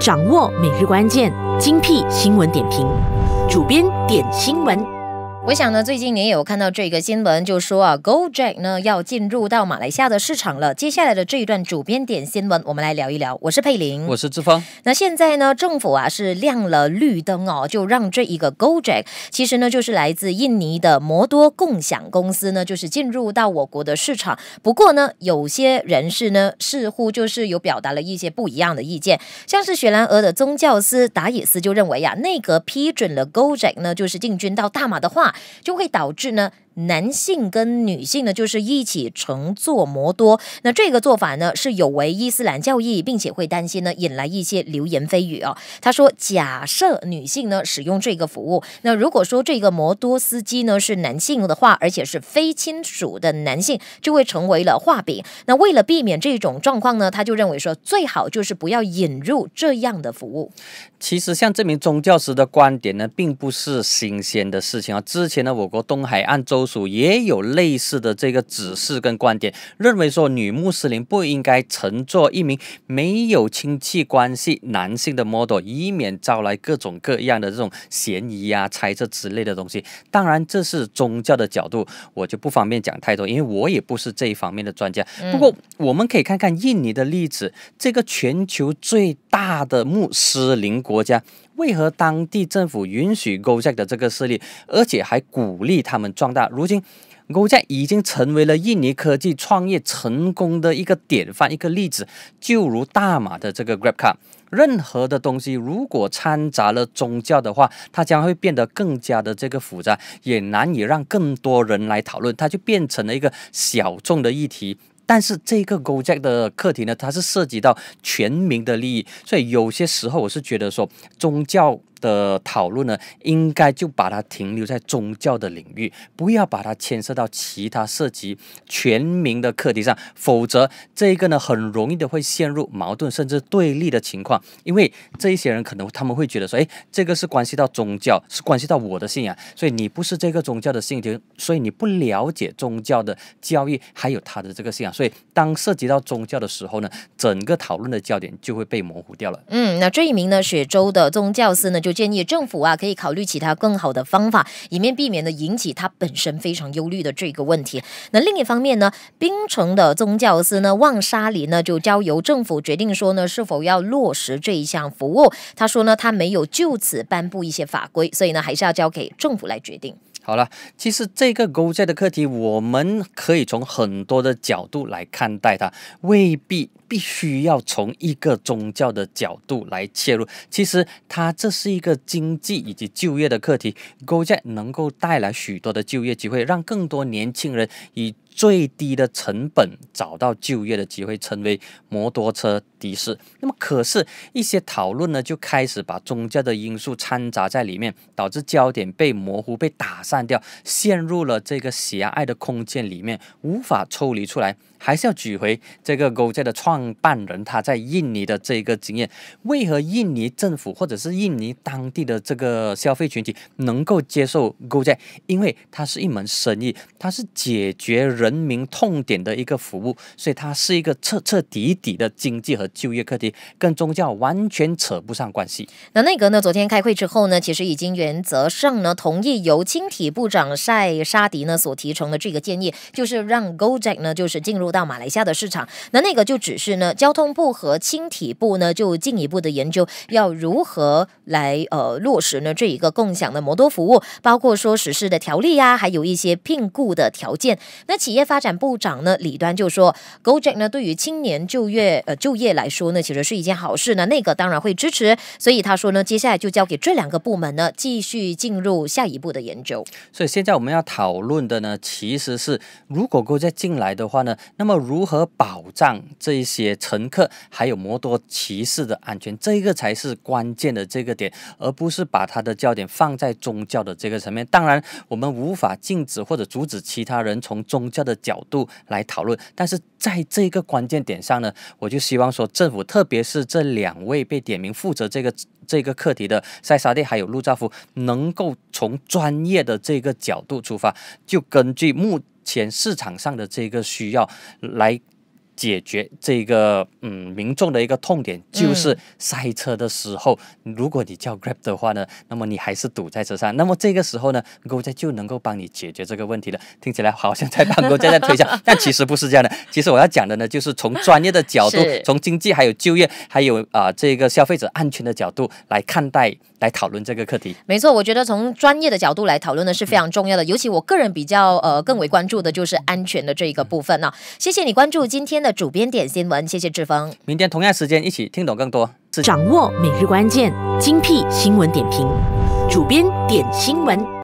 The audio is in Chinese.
掌握每日关键，精辟新闻点评，主编点新闻。我想呢，最近你也有看到这个新闻，就说啊，GoJack 呢要进入到马来西亚的市场了。接下来的这一段主编点新闻，我们来聊一聊。我是佩玲，我是志峰。那现在呢，政府啊是亮了绿灯哦，就让这一个 GoJack，其实呢就是来自印尼的摩多共享公司呢，就是进入到我国的市场。不过呢，有些人士呢似乎就是有表达了一些不一样的意见，像是雪兰莪的宗教司达也斯就认为呀，内阁批准了 GoJack 呢，就是进军到大马的话。就会导致呢。男性跟女性呢，就是一起乘坐摩多。那这个做法呢，是有违伊斯兰教义，并且会担心呢，引来一些流言蜚语哦。他说，假设女性呢使用这个服务，那如果说这个摩多司机呢是男性的话，而且是非亲属的男性，就会成为了画饼。那为了避免这种状况呢，他就认为说，最好就是不要引入这样的服务。其实，像这名宗教师的观点呢，并不是新鲜的事情啊。之前呢，我国东海岸州。属也有类似的这个指示跟观点，认为说女穆斯林不应该乘坐一名没有亲戚关系男性的 model，以免招来各种各样的这种嫌疑啊、猜测之类的东西。当然，这是宗教的角度，我就不方便讲太多，因为我也不是这一方面的专家。不过，我们可以看看印尼的例子，这个全球最大的穆斯林国家。为何当地政府允许 Gojek 的这个势力，而且还鼓励他们壮大？如今，Gojek 已经成为了印尼科技创业成功的一个典范，一个例子。就如大马的这个 GrabCar，任何的东西如果掺杂了宗教的话，它将会变得更加的这个复杂，也难以让更多人来讨论，它就变成了一个小众的议题。但是这个 Gojek 的课题呢，它是涉及到全民的利益，所以有些时候我是觉得说宗教。的讨论呢，应该就把它停留在宗教的领域，不要把它牵涉到其他涉及全民的课题上，否则这一个呢，很容易的会陷入矛盾甚至对立的情况。因为这一些人可能他们会觉得说，哎，这个是关系到宗教，是关系到我的信仰，所以你不是这个宗教的信徒，所以你不了解宗教的教育，还有他的这个信仰，所以当涉及到宗教的时候呢，整个讨论的焦点就会被模糊掉了。嗯，那这一名呢，雪州的宗教师呢就。就建议政府啊，可以考虑其他更好的方法，以免避免呢引起他本身非常忧虑的这个问题。那另一方面呢，槟城的宗教司呢，旺沙里呢，就交由政府决定说呢，是否要落实这一项服务。他说呢，他没有就此颁布一些法规，所以呢，还是要交给政府来决定。好了，其实这个勾债的课题，我们可以从很多的角度来看待它，未必必须要从一个宗教的角度来切入。其实它这是一个经济以及就业的课题，勾债能够带来许多的就业机会，让更多年轻人以。最低的成本找到就业的机会，成为摩托车的士。那么，可是，一些讨论呢，就开始把宗教的因素掺杂在里面，导致焦点被模糊、被打散掉，陷入了这个狭隘的空间里面，无法抽离出来。还是要举回这个 g o j e 的创办人他在印尼的这个经验，为何印尼政府或者是印尼当地的这个消费群体能够接受 g o j e 因为它是一门生意，它是解决人民痛点的一个服务，所以它是一个彻彻底底的经济和就业课题，跟宗教完全扯不上关系。那内阁呢？昨天开会之后呢，其实已经原则上呢同意由青体部长塞沙迪呢所提成的这个建议，就是让 g o j e 呢就是进入。到马来西亚的市场，那那个就只是呢，交通部和轻体部呢就进一步的研究要如何来呃落实呢这一个共享的摩托服务，包括说实施的条例呀，还有一些聘雇的条件。那企业发展部长呢李端就说，Gojek 呢对于青年就业呃就业来说呢，其实是一件好事。那那个当然会支持，所以他说呢，接下来就交给这两个部门呢继续进入下一步的研究。所以现在我们要讨论的呢，其实是如果 Gojek 进来的话呢。那么如何保障这些乘客还有摩托骑士的安全？这个才是关键的这个点，而不是把他的焦点放在宗教的这个层面。当然，我们无法禁止或者阻止其他人从宗教的角度来讨论，但是在这个关键点上呢，我就希望说政府，特别是这两位被点名负责这个这个课题的塞沙蒂还有陆兆福，能够从专业的这个角度出发，就根据目。前市场上的这个需要来解决这个嗯民众的一个痛点，就是塞车的时候，如果你叫 Grab 的话呢，那么你还是堵在车上，那么这个时候呢，Gojek 就能够帮你解决这个问题了。听起来好像在帮 Gojek 在推销，但其实不是这样的。其实我要讲的呢，就是从专业的角度，从经济还有就业，还有啊、这个消费者安全的角度来看待、来讨论这个课题。没错，我觉得从专业的角度来讨论呢是非常重要的，尤其我个人比较呃更为关注的就是安全的这一个部分呢、谢谢你关注今天的主编点新闻，谢谢志峰。明天同样时间一起听懂更多。掌握每日关键，精辟新闻点评，主编点新闻。